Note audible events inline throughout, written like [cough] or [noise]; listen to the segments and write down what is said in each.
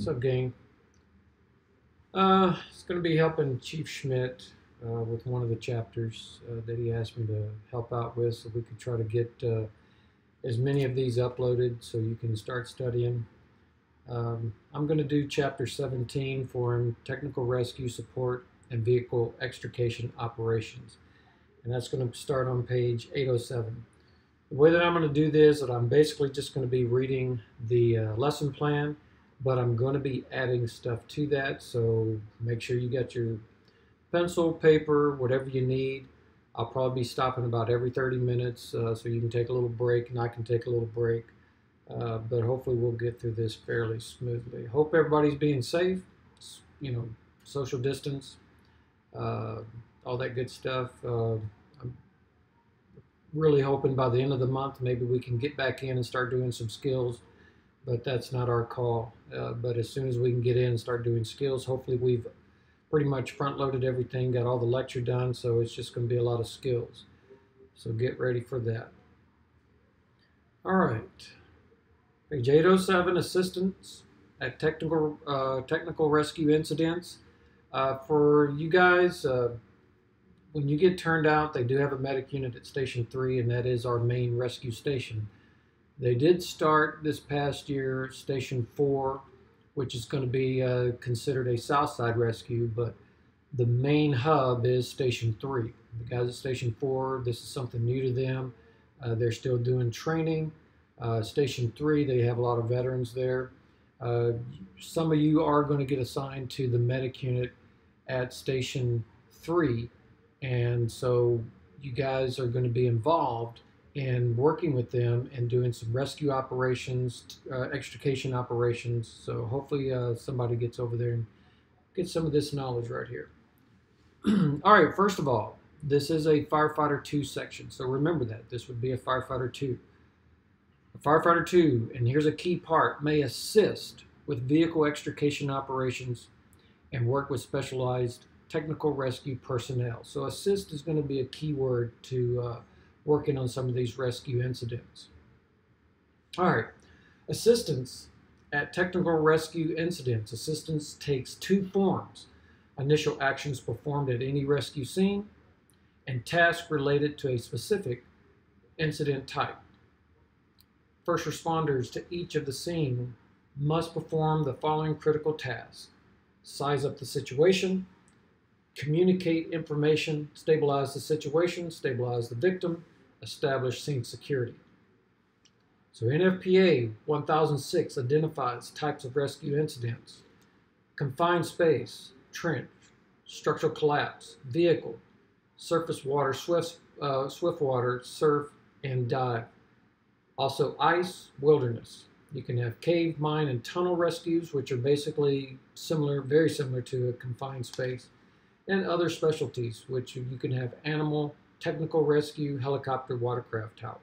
What's up, gang? Uh, it's going to be helping Chief Schmidt uh, with one of the chapters uh, that he asked me to help out with so we could try to get uh, as many of these uploaded so you can start studying. Um, I'm going to do chapter 17 for him, Technical Rescue Support and Vehicle Extrication Operations. And that's going to start on page 807. The way that I'm going to do this is that I'm basically just going to be reading the uh, lesson plan but I'm going to be adding stuff to that. So make sure you got your pencil, paper, whatever you need. I'll probably be stopping about every 30 minutes uh, so you can take a little break and I can take a little break. Uh, but hopefully we'll get through this fairly smoothly. Hope everybody's being safe, you know, social distance, uh, all that good stuff. Uh, I'm really hoping by the end of the month maybe we can get back in and start doing some skills but that's not our call. Uh, but as soon as we can get in and start doing skills, hopefully we've pretty much front loaded everything, got all the lecture done, so it's just going to be a lot of skills. So get ready for that. All right. Page 807, assistance at technical, uh, technical rescue incidents. Uh, for you guys, uh, when you get turned out, they do have a medic unit at Station 3, and that is our main rescue station. They did start this past year Station 4, which is going to be uh, considered a Southside rescue, but the main hub is Station 3. The guys at Station 4, this is something new to them. Uh, they're still doing training. Uh, Station 3, they have a lot of veterans there. Uh, some of you are going to get assigned to the medic unit at Station 3, and so you guys are going to be involved and working with them and doing some rescue operations, uh, extrication operations. So hopefully uh, somebody gets over there and gets some of this knowledge right here. [clears throat] all right, first of all, this is a firefighter 2 section. So remember that. This would be a firefighter 2. A firefighter 2, and here's a key part, may assist with vehicle extrication operations and work with specialized technical rescue personnel. So assist is going to be a key word to uh, working on some of these rescue incidents. All right, assistance at technical rescue incidents. Assistance takes two forms, initial actions performed at any rescue scene and tasks related to a specific incident type. First responders to each of the scene must perform the following critical tasks. Size up the situation, communicate information, stabilize the situation, stabilize the victim, establish scene security. So NFPA 1006 identifies types of rescue incidents. Confined space, trench, structural collapse, vehicle, surface water, swift, uh, swift water, surf, and dive. Also ice, wilderness. You can have cave, mine, and tunnel rescues, which are basically similar, very similar to a confined space, and other specialties, which you can have animal, technical rescue, helicopter, watercraft tower.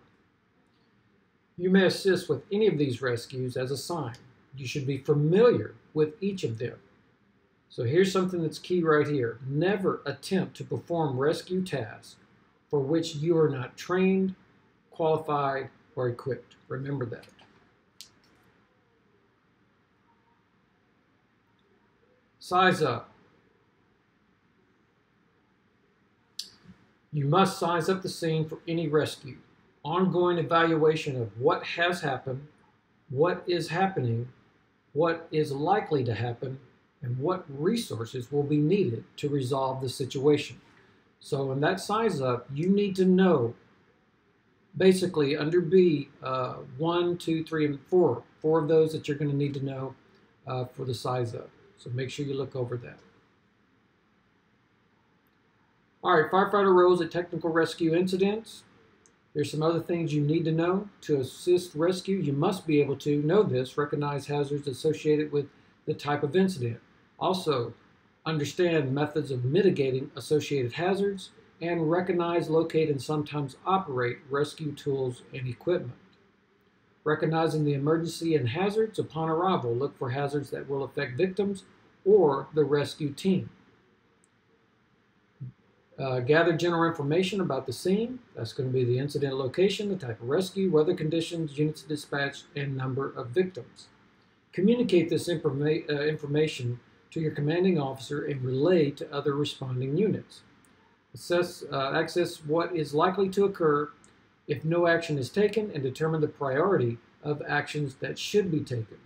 You may assist with any of these rescues as assigned. You should be familiar with each of them. So here's something that's key right here. Never attempt to perform rescue tasks for which you are not trained, qualified, or equipped. Remember that. Size up. You must size up the scene for any rescue. Ongoing evaluation of what has happened, what is happening, what is likely to happen, and what resources will be needed to resolve the situation. So in that size up, you need to know basically under B, uh, one, two, three, and four, four of those that you're going to need to know uh, for the size up. So make sure you look over that. All right, firefighter roles at technical rescue incidents. There's some other things you need to know. To assist rescue, you must be able to know this, recognize hazards associated with the type of incident. Also, understand methods of mitigating associated hazards, and recognize, locate, and sometimes operate rescue tools and equipment. Recognizing the emergency and hazards upon arrival, look for hazards that will affect victims or the rescue team. Uh, gather general information about the scene. That's going to be the incident location, the type of rescue, weather conditions, units dispatched, and number of victims. Communicate this informa- uh, information to your commanding officer and relay to other responding units. Assess, uh, access what is likely to occur if no action is taken and determine the priority of actions that should be taken.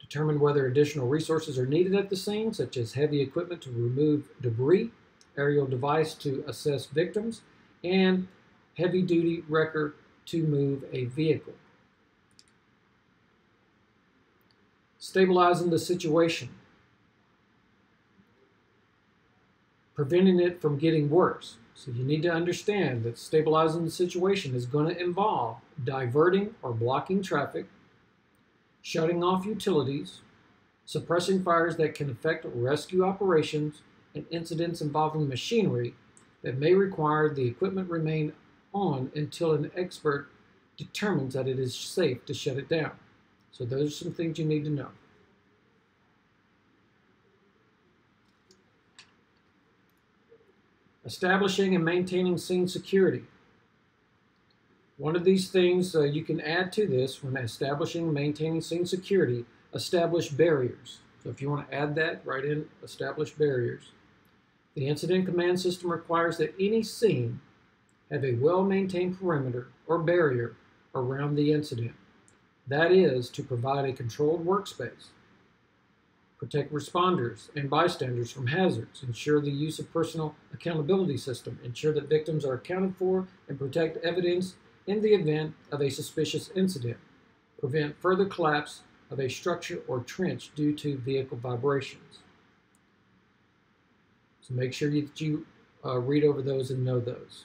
Determine whether additional resources are needed at the scene, such as heavy equipment to remove debris, aerial device to assess victims, and heavy duty wrecker to move a vehicle. Stabilizing the situation. Preventing it from getting worse. So you need to understand that stabilizing the situation is going to involve diverting or blocking traffic, shutting off utilities, suppressing fires that can affect rescue operations, and incidents involving machinery that may require the equipment remain on until an expert determines that it is safe to shut it down. So those are some things you need to know. Establishing and maintaining scene security. One of these things uh, you can add to this when establishing and maintaining scene security, establish barriers. So if you want to add that, write in establish barriers. The incident command system requires that any scene have a well-maintained perimeter or barrier around the incident. That is to provide a controlled workspace, protect responders and bystanders from hazards, ensure the use of personal accountability system, ensure that victims are accounted for, and protect evidence in the event of a suspicious incident, prevent further collapse of a structure or trench due to vehicle vibrations. So make sure that you uh, read over those and know those.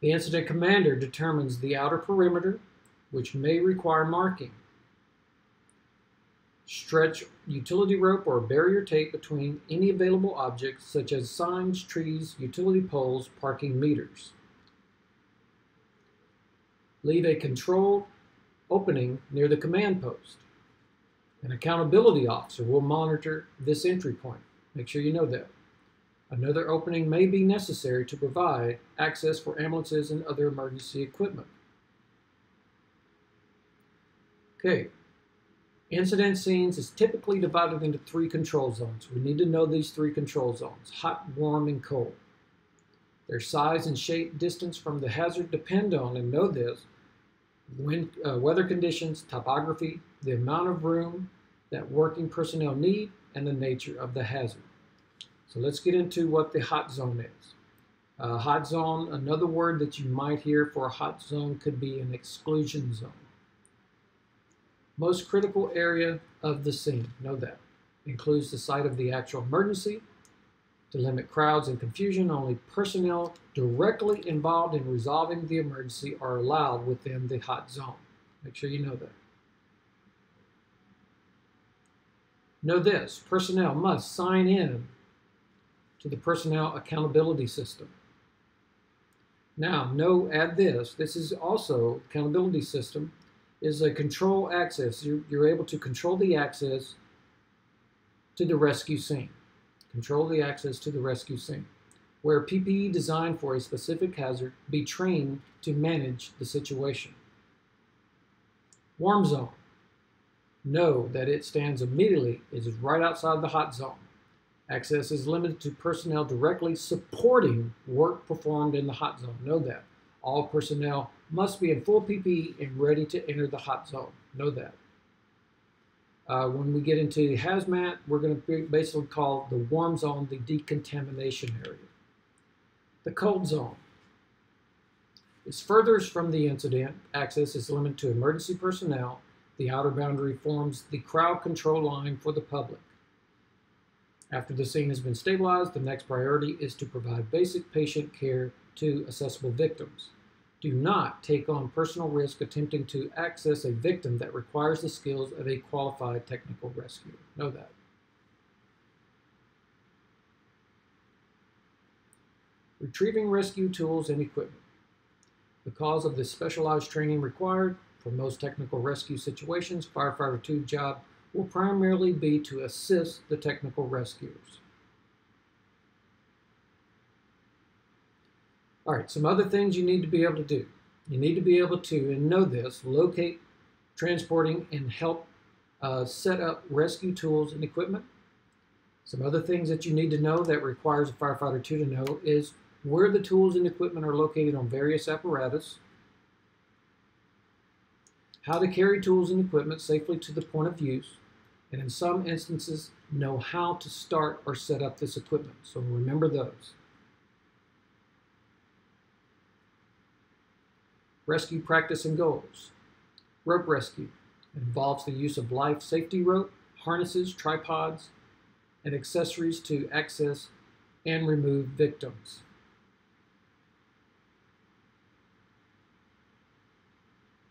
The incident commander determines the outer perimeter, which may require marking. Stretch utility rope or barrier tape between any available objects such as signs, trees, utility poles, parking meters. Leave a controlled opening near the command post. An accountability officer will monitor this entry point. Make sure you know that. Another opening may be necessary to provide access for ambulances and other emergency equipment. Okay, incident scenes is typically divided into three control zones. We need to know these three control zones, hot, warm, and cold. Their size and shape, distance from the hazard depend on, and know this, wind, uh, weather conditions, topography, the amount of room that working personnel need, and the nature of the hazard. So let's get into what the hot zone is. A hot zone, another word that you might hear for a hot zone could be an exclusion zone. Most critical area of the scene, know that, includes the site of the actual emergency. To limit crowds and confusion, only personnel directly involved in resolving the emergency are allowed within the hot zone. Make sure you know that. Know this, personnel must sign in to the personnel accountability system. Now, no, add this. This is also accountability system is a control access. You're, you're able to control the access to the rescue scene. Control the access to the rescue scene. Wear PPE designed for a specific hazard be trained to manage the situation. Warm zone. Know that it stands immediately, it is right outside the hot zone. Access is limited to personnel directly supporting work performed in the hot zone. Know that. All personnel must be in full PPE and ready to enter the hot zone. Know that. Uh, when we get into hazmat, we're going to basically call the warm zone the decontamination area. The cold zone is furthest from the incident. Access is limited to emergency personnel. The outer boundary forms the crowd control line for the public. After the scene has been stabilized, the next priority is to provide basic patient care to accessible victims. Do not take on personal risk attempting to access a victim that requires the skills of a qualified technical rescuer. Know that. Retrieving rescue tools and equipment. Because of the specialized training required for most technical rescue situations, Firefighter 2 job will primarily be to assist the technical rescuers. All right, some other things you need to be able to do. You need to be able to, and know this, locate, transporting, and help uh, set up rescue tools and equipment. Some other things that you need to know that requires a firefighter two to know is where the tools and equipment are located on various apparatus, how to carry tools and equipment safely to the point of use, and in some instances, know how to start or set up this equipment. So remember those. Rescue practice and goals. Rope rescue involves the use of life safety rope, harnesses, tripods, and accessories to access and remove victims.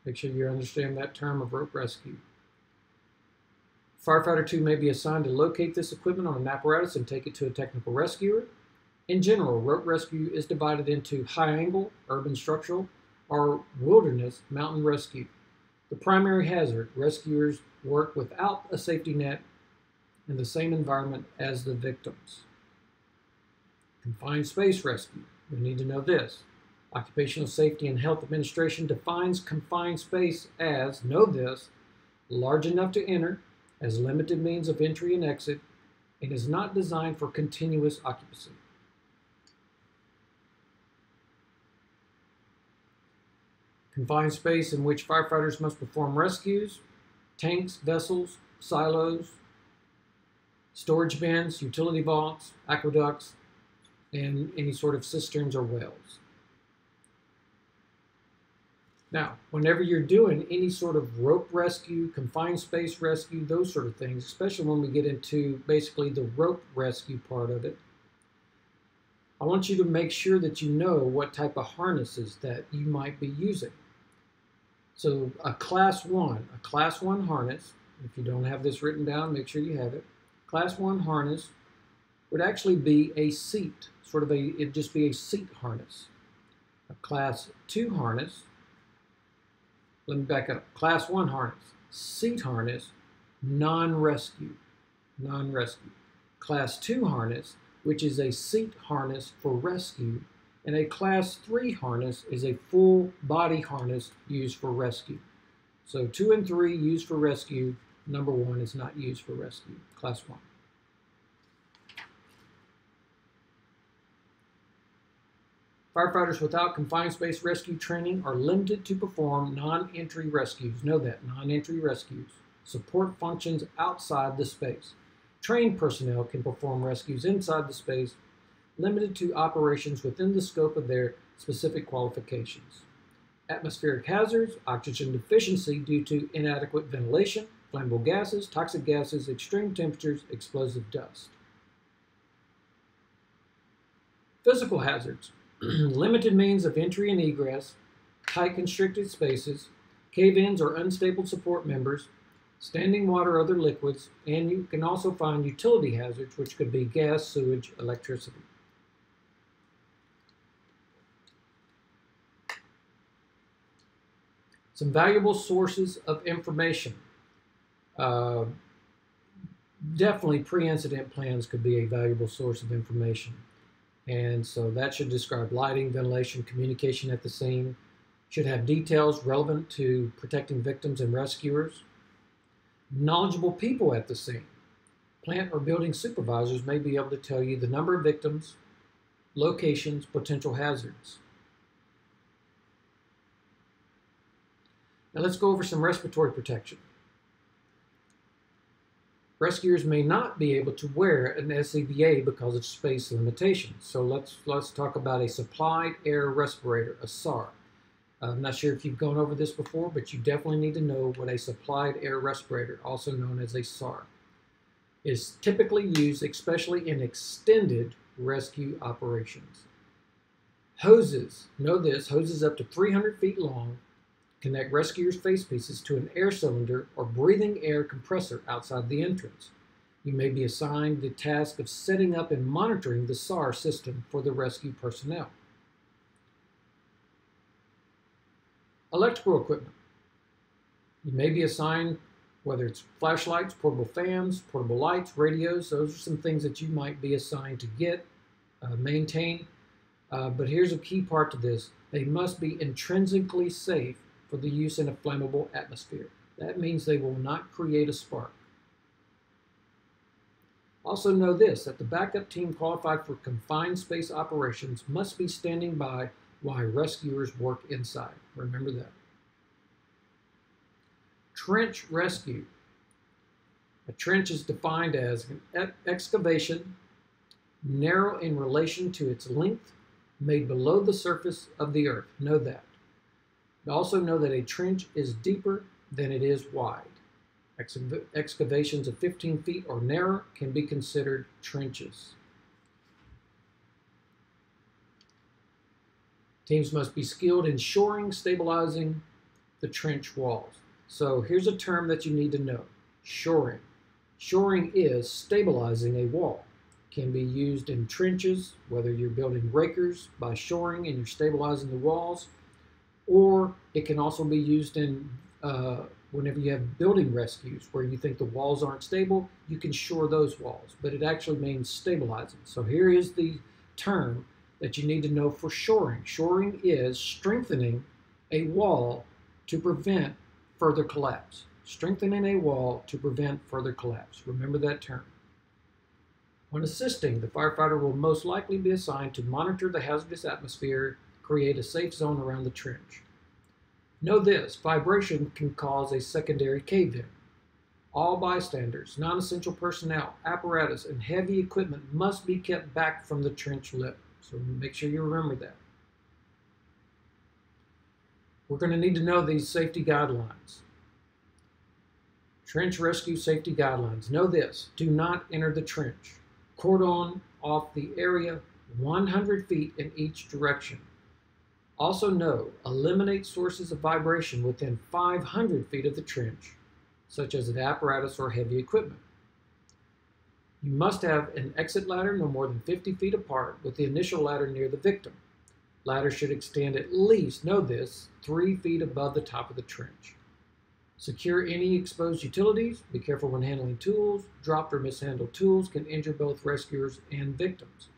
Make sure you understand that term of rope rescue. Firefighter 2 may be assigned to locate this equipment on an apparatus and take it to a technical rescuer. In general, rope rescue is divided into high angle, urban structural, or wilderness mountain rescue. The primary hazard, rescuers work without a safety net in the same environment as the victims. Confined space rescue. We need to know this. Occupational Safety and Health Administration defines confined space as, know this, large enough to enter, has limited means of entry and exit, and is not designed for continuous occupancy. Confined space in which firefighters must perform rescues, tanks, vessels, silos, storage bins, utility vaults, aqueducts, and any sort of cisterns or wells. Now, whenever you're doing any sort of rope rescue, confined space rescue, those sort of things, especially when we get into basically the rope rescue part of it, I want you to make sure that you know what type of harnesses that you might be using. So a class one, a class one harness, if you don't have this written down, make sure you have it. Class one harness would actually be a seat, sort of a, it'd just be a seat harness. A class two harness let me back up. Class 1 harness, seat harness, non-rescue, non-rescue. Class 2 harness, which is a seat harness for rescue, and a Class 3 harness is a full body harness used for rescue. So 2 and 3 used for rescue, number 1 is not used for rescue, Class 1. Firefighters without confined space rescue training are limited to perform non-entry rescues. Know that, non-entry rescues. Support functions outside the space. Trained personnel can perform rescues inside the space, limited to operations within the scope of their specific qualifications. Atmospheric hazards, oxygen deficiency due to inadequate ventilation, flammable gases, toxic gases, extreme temperatures, explosive dust. Physical hazards, [clears throat] limited means of entry and egress, tight constricted spaces, cave-ins or unstable support members, standing water or other liquids, and you can also find utility hazards, which could be gas, sewage, electricity. Some valuable sources of information. Uh, definitely pre-incident plans could be a valuable source of information. And so that should describe lighting, ventilation, communication at the scene, should have details relevant to protecting victims and rescuers. Knowledgeable people at the scene. Plant or building supervisors may be able to tell you the number of victims, locations, potential hazards. Now let's go over some respiratory protection. Rescuers may not be able to wear an SCBA because of space limitations. So let's, let's talk about a supplied air respirator, a SAR. I'm not sure if you've gone over this before, but you definitely need to know what a supplied air respirator, also known as a SAR, is typically used especially in extended rescue operations. Hoses, know this, hoses up to 300 feet long Connect rescuer's face pieces to an air cylinder or breathing air compressor outside the entrance. You may be assigned the task of setting up and monitoring the SAR system for the rescue personnel. Electrical equipment. You may be assigned whether it's flashlights, portable fans, portable lights, radios. Those are some things that you might be assigned to get, uh, maintain. Uh, but here's a key part to this they must be intrinsically safe for the use in a flammable atmosphere. That means they will not create a spark. Also know this, that the backup team qualified for confined space operations must be standing by while rescuers work inside. Remember that. Trench rescue. A trench is defined as an excavation narrow in relation to its length made below the surface of the earth. Know that. Also know that a trench is deeper than it is wide. Excavations of 15 feet or narrower can be considered trenches. Teams must be skilled in shoring, stabilizing the trench walls. So here's a term that you need to know shoring. Shoring is stabilizing a wall. Can be used in trenches, whether you're building breakers by shoring and you're stabilizing the walls, or it can also be used in uh, whenever you have building rescues where you think the walls aren't stable, you can shore those walls, but it actually means stabilizing. So here is the term that you need to know for shoring. Shoring is strengthening a wall to prevent further collapse. Strengthening a wall to prevent further collapse. Remember that term. When assisting, the firefighter will most likely be assigned to monitor the hazardous atmosphere, create a safe zone around the trench. Know this, vibration can cause a secondary cave-in. All bystanders, non-essential personnel, apparatus, and heavy equipment must be kept back from the trench lip. So make sure you remember that. We're going to need to know these safety guidelines. Trench rescue safety guidelines. Know this, do not enter the trench. Cordon off the area 100 feet in each direction. Also know, eliminate sources of vibration within 500 feet of the trench, such as an apparatus or heavy equipment. You must have an exit ladder no more than 50 feet apart with the initial ladder near the victim. Ladder should extend at least, know this, 3 feet above the top of the trench. Secure any exposed utilities. Be careful when handling tools. Dropped or mishandled tools can injure both rescuers and victims.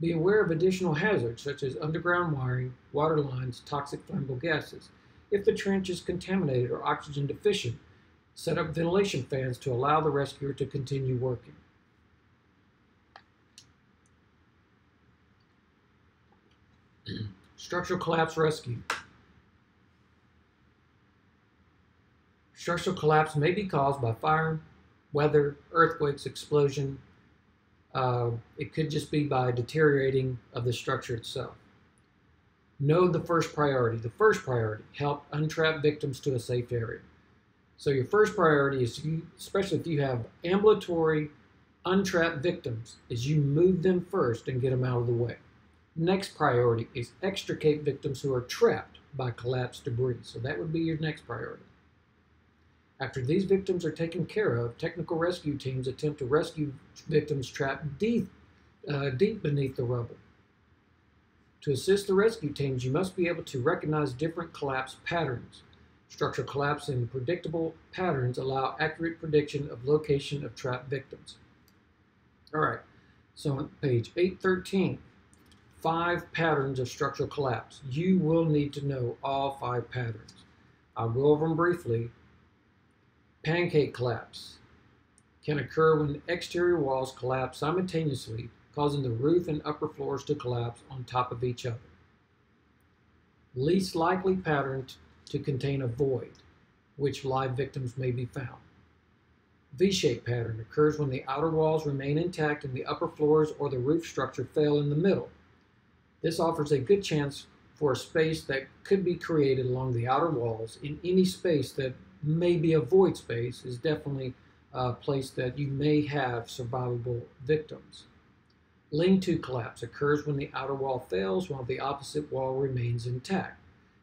Be aware of additional hazards such as underground wiring, water lines, toxic flammable gases. If the trench is contaminated or oxygen deficient, set up ventilation fans to allow the rescuer to continue working. [clears throat] Structural collapse rescue. Structural collapse may be caused by fire, weather, earthquakes, explosion. Uh, it could just be by deteriorating of the structure itself. Know the first priority. The first priority, help untrap victims to a safe area. So your first priority is, you, especially if you have ambulatory untrapped victims, is you move them first and get them out of the way. Next priority is extricate victims who are trapped by collapsed debris. So that would be your next priority. After these victims are taken care of, technical rescue teams attempt to rescue victims trapped deep, uh, deep beneath the rubble. To assist the rescue teams, you must be able to recognize different collapse patterns. Structural collapse in predictable patterns allow accurate prediction of location of trapped victims. All right, so on page 813, five patterns of structural collapse. You will need to know all five patterns. I'll go over them briefly Pancake collapse can occur when exterior walls collapse simultaneously, causing the roof and upper floors to collapse on top of each other. Least likely pattern to contain a void, which live victims may be found. V-shaped pattern occurs when the outer walls remain intact and the upper floors or the roof structure fail in the middle. This offers a good chance for a space that could be created along the outer walls in any space that maybe a void space is definitely a place that you may have survivable victims. Lean-to collapse occurs when the outer wall fails while the opposite wall remains intact.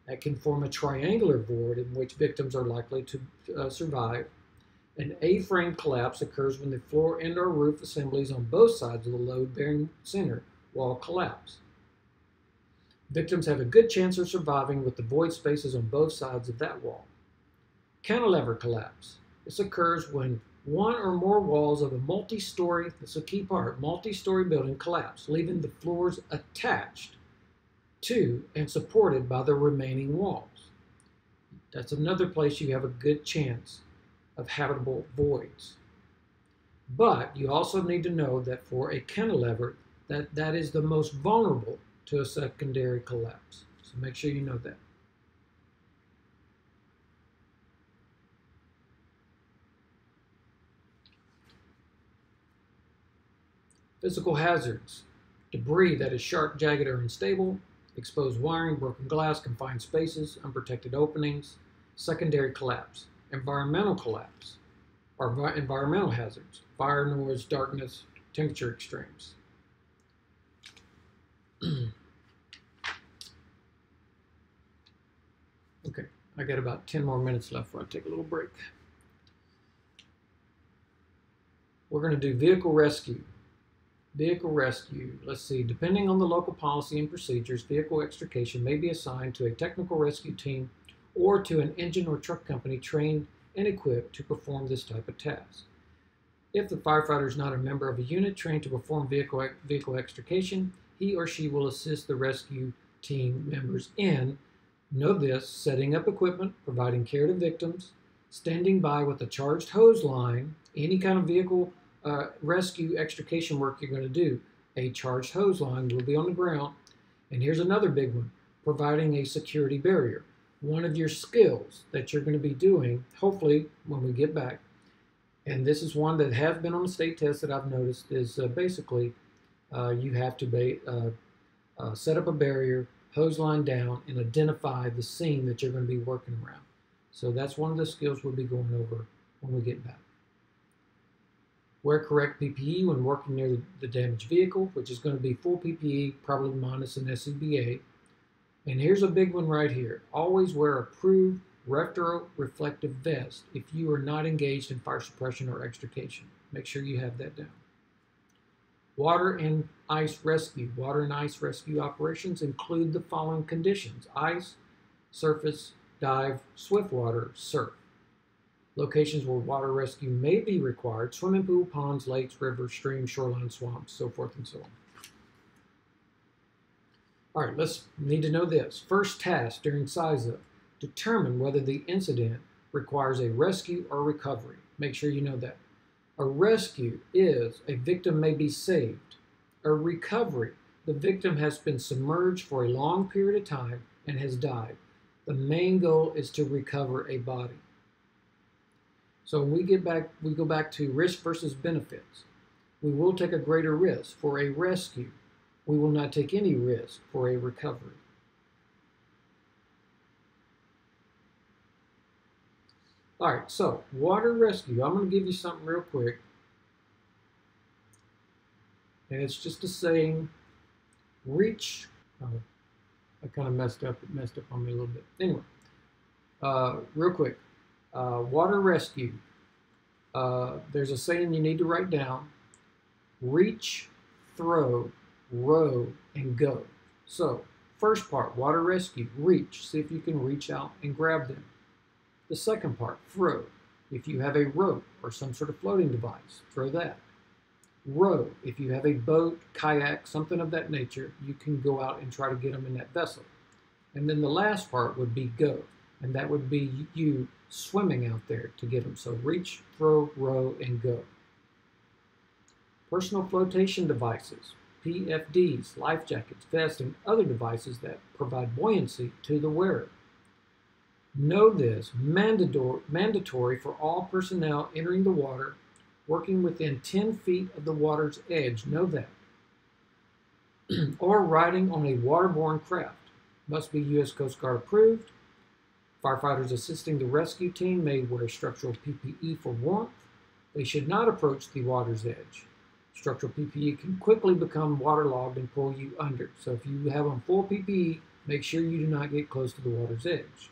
That can form a triangular void in which victims are likely to uh, survive. An A-frame collapse occurs when the floor and or roof assemblies on both sides of the load-bearing center wall collapse. Victims have a good chance of surviving with the void spaces on both sides of that wall. Cantilever collapse. This occurs when one or more walls of a multi-story, that's a key part, multi-story building collapse, leaving the floors attached to and supported by the remaining walls. That's another place you have a good chance of habitable voids. But you also need to know that for a cantilever, that, that is the most vulnerable to a secondary collapse. So make sure you know that. Physical hazards. Debris that is sharp, jagged, or unstable. Exposed wiring, broken glass, confined spaces, unprotected openings. Secondary collapse. Environmental collapse. Or environmental hazards. Fire, noise, darkness, temperature extremes. [clears throat] okay, I got about 10 more minutes left before I take a little break. We're going to do vehicle rescue. Vehicle rescue. Let's see, depending on the local policy and procedures, vehicle extrication may be assigned to a technical rescue team or to an engine or truck company trained and equipped to perform this type of task. If the firefighter is not a member of a unit trained to perform vehicle, vehicle extrication, he or she will assist the rescue team members in, know this, setting up equipment, providing care to victims, standing by with a charged hose line, any kind of vehicle uh, rescue extrication work you're going to do, a charged hose line will be on the ground. And here's another big one providing a security barrier. One of your skills that you're going to be doing, hopefully, when we get back, and this is one that has been on the state test that I've noticed, is uh, basically uh, you have to be, uh, uh, set up a barrier, hose line down, and identify the scene that you're going to be working around. So that's one of the skills we'll be going over when we get back. Wear correct PPE when working near the, damaged vehicle, which is going to be full PPE, probably minus an SCBA. And here's a big one right here. Always wear approved retro-reflective vest if you are not engaged in fire suppression or extrication. Make sure you have that down. Water and ice rescue. Water and ice rescue operations include the following conditions. Ice, surface, dive, swift water, surf locations where water rescue may be required, swimming pool, ponds, lakes, rivers, streams, shoreline, swamps, so forth and so on. All right, let's need to know this. First task during CISA, determine whether the incident requires a rescue or recovery. Make sure you know that. A rescue is a victim may be saved. A recovery, the victim has been submerged for a long period of time and has died. The main goal is to recover a body. So when we get back, we go back to risk versus benefits. We will take a greater risk for a rescue. We will not take any risk for a recovery. All right, so water rescue. I'm going to give you something real quick. And it's just a saying, reach. Oh, I kind of messed up. It messed up on me a little bit. Anyway, uh, real quick. Uh, water rescue. Uh, there's a saying you need to write down. Reach, throw, row, and go. So, first part, water rescue, reach. See if you can reach out and grab them. The second part, throw. If you have a rope or some sort of floating device, throw that. Row. If you have a boat, kayak, something of that nature, you can go out and try to get them in that vessel. And then the last part would be go. And that would be you swimming out there to get them. So reach, throw, row, and go. Personal flotation devices, PFDs, life jackets, vests, and other devices that provide buoyancy to the wearer. Know this, mandatory for all personnel entering the water working within 10 feet of the water's edge, know that. [clears throat] or riding on a waterborne craft. Must be U.S. Coast Guard approved Firefighters assisting the rescue team may wear structural PPE for warmth. They should not approach the water's edge. Structural PPE can quickly become waterlogged and pull you under. So if you have on full PPE, make sure you do not get close to the water's edge.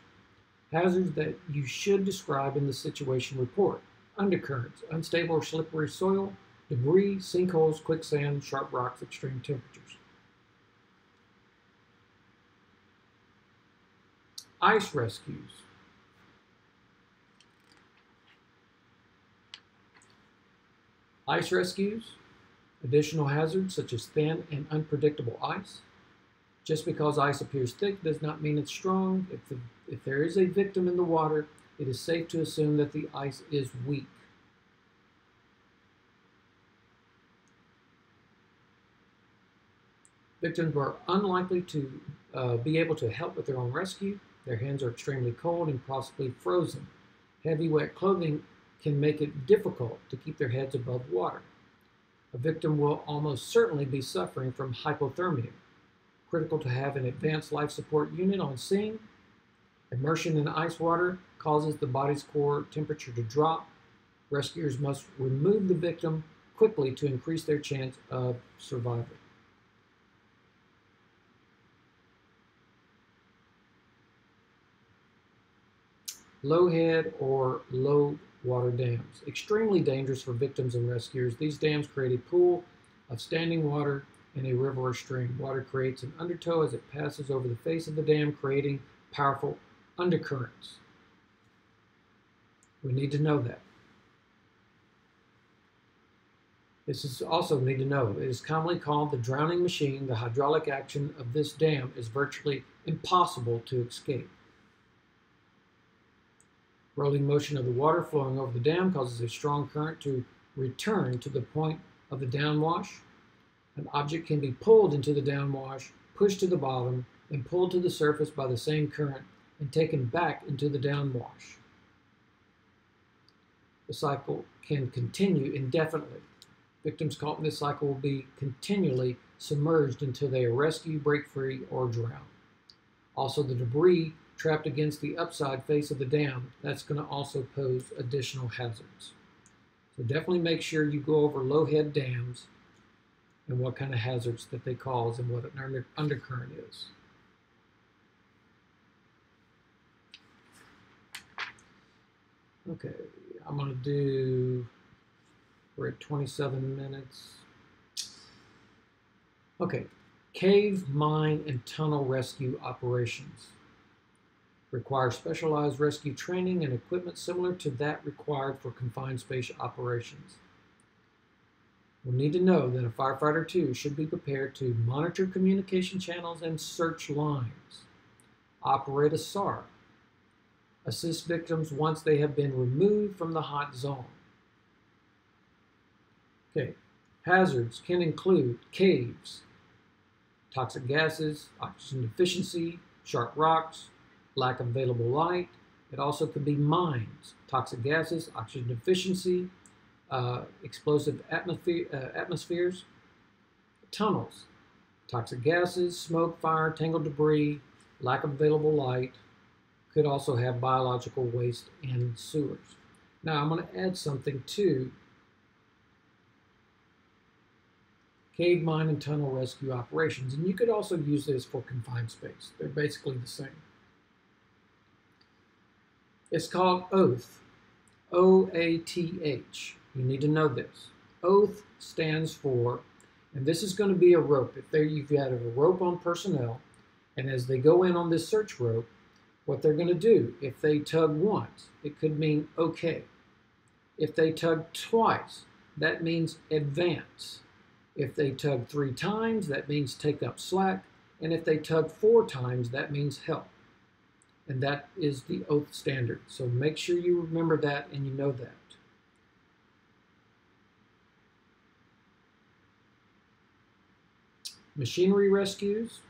Hazards that you should describe in the situation report. Undercurrents, unstable or slippery soil, debris, sinkholes, quicksand, sharp rocks, extreme temperatures. Ice rescues. Ice rescues, additional hazards such as thin and unpredictable ice, Just because ice appears thick does not mean it's strong. If, the, if there is a victim in the water, it is safe to assume that the ice is weak. Victims are unlikely to uh, be able to help with their own rescue. Their hands are extremely cold and possibly frozen. Heavy, wet clothing can make it difficult to keep their heads above water. A victim will almost certainly be suffering from hypothermia. Critical to have an advanced life support unit on scene. Immersion in ice water causes the body's core temperature to drop. Rescuers must remove the victim quickly to increase their chance of survival. Low head or low water dams. Extremely dangerous for victims and rescuers. These dams create a pool of standing water in a river or stream. Water creates an undertow as it passes over the face of the dam, creating powerful undercurrents. We need to know that. This is also need to know. It is commonly called the drowning machine. The hydraulic action of this dam is virtually impossible to escape. Rolling motion of the water flowing over the dam causes a strong current to return to the point of the downwash. An object can be pulled into the downwash, pushed to the bottom, and pulled to the surface by the same current and taken back into the downwash. The cycle can continue indefinitely. Victims caught in this cycle will be continually submerged until they are rescued, break free, or drown. Also, the debris trapped against the upside face of the dam, that's going to also pose additional hazards. So definitely make sure you go over low head dams and what kind of hazards that they cause and what an under undercurrent is. Okay, I'm going to do, we're at 27 minutes. Okay, cave, mine, and tunnel rescue operations require specialized rescue training and equipment similar to that required for confined space operations. We need to know that a firefighter two should be prepared to monitor communication channels and search lines, operate a SAR, assist victims once they have been removed from the hot zone. Okay, hazards can include caves, toxic gases, oxygen deficiency, sharp rocks, lack of available light. It also could be mines, toxic gases, oxygen deficiency, uh, explosive atmosphere, uh, atmospheres, tunnels, toxic gases, smoke, fire, tangled debris, lack of available light, could also have biological waste in sewers. Now I'm going to add something to cave, mine, and tunnel rescue operations, and you could also use this for confined space. They're basically the same. It's called oath. O A T H. You need to know this. Oath stands for, and this is going to be a rope. If there you've got a rope on personnel, and as they go in on this search rope, what they're going to do, if they tug once, it could mean okay. If they tug twice, that means advance. If they tug three times, that means take up slack. And if they tug four times, that means help and that is the oath standard. So make sure you remember that and you know that. Machinery rescues,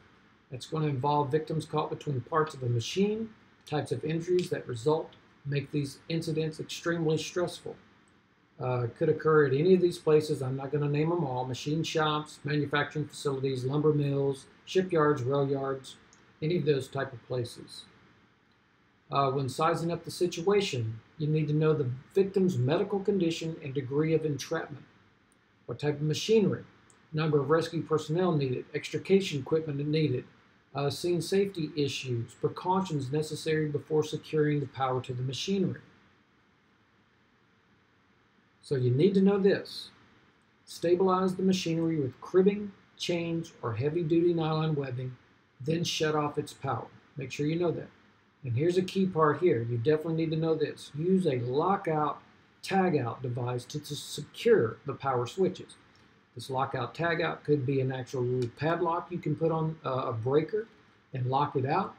that's going to involve victims caught between parts of a machine. Types of injuries that result make these incidents extremely stressful. Uh, could occur at any of these places. I'm not going to name them all. Machine shops, manufacturing facilities, lumber mills, shipyards, rail yards, any of those type of places. Uh, when sizing up the situation, you need to know the victim's medical condition and degree of entrapment. What type of machinery, number of rescue personnel needed, extrication equipment needed, uh, scene safety issues, precautions necessary before securing the power to the machinery. So you need to know this. Stabilize the machinery with cribbing, chains, or heavy-duty nylon webbing, then shut off its power. Make sure you know that. And here's a key part here. You definitely need to know this. Use a lockout tagout device to, to secure the power switches. This lockout tagout could be an actual padlock you can put on uh, a breaker and lock it out.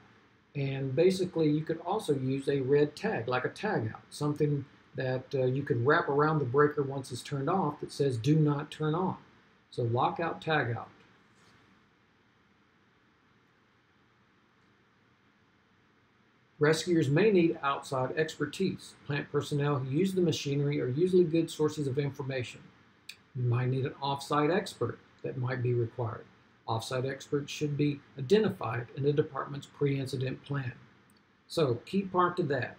And basically, you could also use a red tag, like a tag out, something that uh, you could wrap around the breaker once it's turned off that says do not turn on. So lockout tagout. Rescuers may need outside expertise. Plant personnel who use the machinery are usually good sources of information. You might need an off-site expert that might be required. Off-site experts should be identified in the department's pre-incident plan. So, key part to that,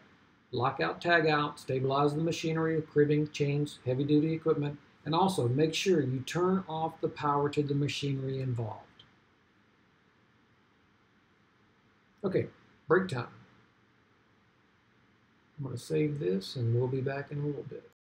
lockout, tag out, stabilize the machinery, cribbing, chains, heavy-duty equipment, and also make sure you turn off the power to the machinery involved. Okay, break time. I'm going to save this and we'll be back in a little bit.